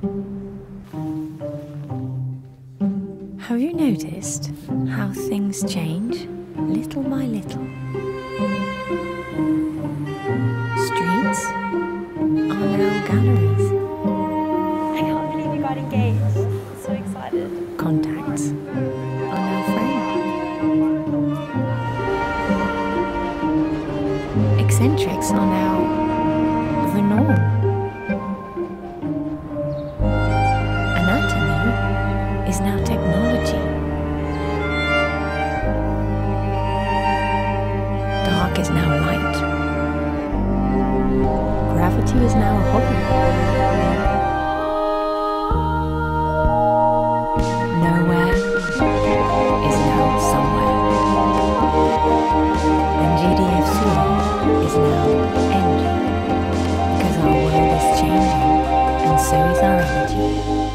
Have you noticed how things change little by little? Streets are now galleries. I can't believe you got engaged. So excited. Contacts are now friends. Eccentrics are now is now technology. Dark is now light. Gravity is now a hobby. Nowhere is now somewhere. And GDF GDFC is now Engie. Because our world is changing, and so is our energy.